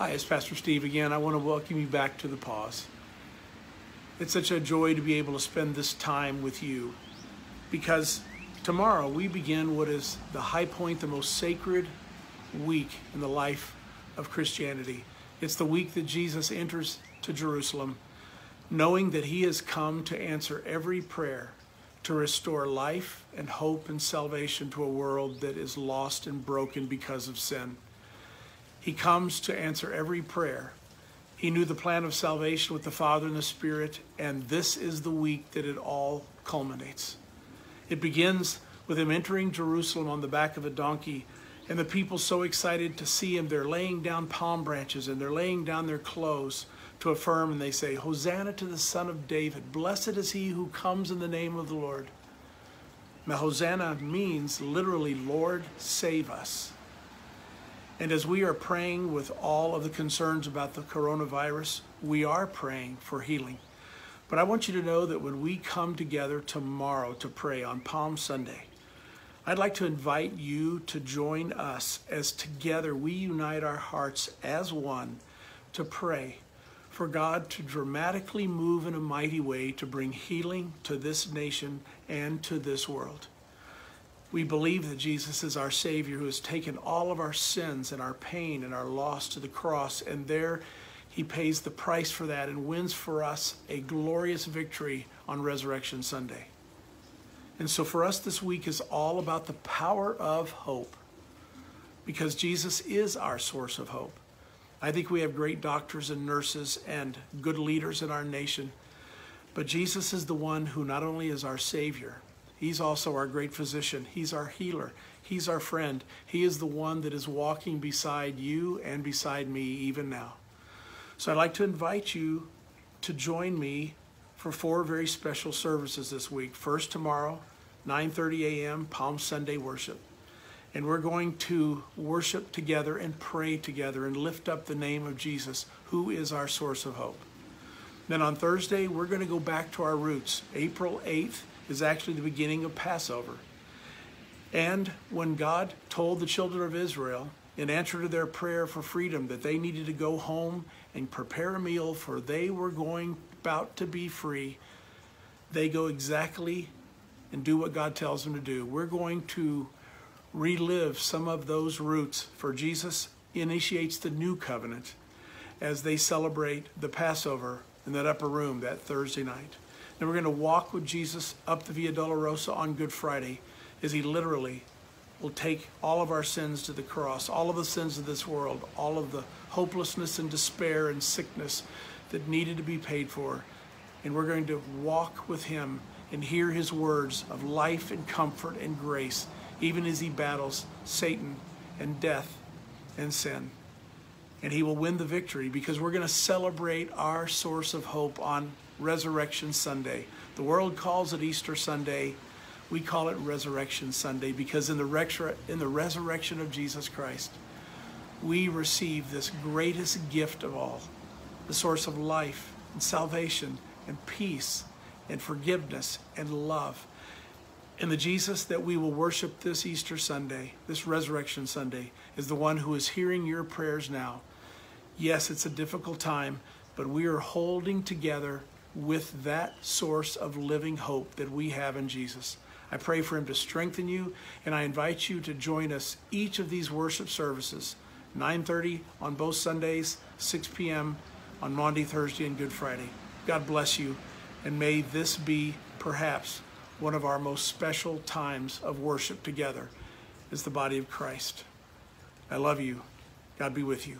Hi, it's Pastor Steve again. I want to welcome you back to the pause. It's such a joy to be able to spend this time with you because tomorrow we begin what is the high point, the most sacred week in the life of Christianity. It's the week that Jesus enters to Jerusalem, knowing that he has come to answer every prayer, to restore life and hope and salvation to a world that is lost and broken because of sin. He comes to answer every prayer. He knew the plan of salvation with the Father and the Spirit, and this is the week that it all culminates. It begins with him entering Jerusalem on the back of a donkey, and the people so excited to see him. They're laying down palm branches and they're laying down their clothes to affirm, and they say, Hosanna to the Son of David. Blessed is he who comes in the name of the Lord. Now, Hosanna means literally, Lord, save us. And as we are praying with all of the concerns about the coronavirus, we are praying for healing. But I want you to know that when we come together tomorrow to pray on Palm Sunday, I'd like to invite you to join us as together we unite our hearts as one to pray for God to dramatically move in a mighty way to bring healing to this nation and to this world. We believe that Jesus is our Savior who has taken all of our sins and our pain and our loss to the cross, and there he pays the price for that and wins for us a glorious victory on Resurrection Sunday. And so for us, this week is all about the power of hope because Jesus is our source of hope. I think we have great doctors and nurses and good leaders in our nation, but Jesus is the one who not only is our Savior, He's also our great physician. He's our healer. He's our friend. He is the one that is walking beside you and beside me even now. So I'd like to invite you to join me for four very special services this week. First tomorrow, 9:30 a.m. Palm Sunday worship. And we're going to worship together and pray together and lift up the name of Jesus, who is our source of hope. Then on Thursday, we're going to go back to our roots. April 8th is actually the beginning of Passover. And when God told the children of Israel, in answer to their prayer for freedom, that they needed to go home and prepare a meal for they were going about to be free, they go exactly and do what God tells them to do. We're going to relive some of those roots for Jesus initiates the new covenant as they celebrate the Passover in that upper room that Thursday night. And we're going to walk with Jesus up the Via Dolorosa on Good Friday as he literally will take all of our sins to the cross, all of the sins of this world, all of the hopelessness and despair and sickness that needed to be paid for. And we're going to walk with him and hear his words of life and comfort and grace, even as he battles Satan and death and sin. And he will win the victory because we're going to celebrate our source of hope on Resurrection Sunday. The world calls it Easter Sunday. We call it Resurrection Sunday because in the, in the resurrection of Jesus Christ, we receive this greatest gift of all, the source of life and salvation and peace and forgiveness and love. And the Jesus that we will worship this Easter Sunday, this Resurrection Sunday, is the one who is hearing your prayers now. Yes, it's a difficult time, but we are holding together with that source of living hope that we have in Jesus. I pray for him to strengthen you, and I invite you to join us each of these worship services, 9.30 on both Sundays, 6 p.m. on Maundy, Thursday, and Good Friday. God bless you, and may this be perhaps one of our most special times of worship together as the body of Christ. I love you. God be with you.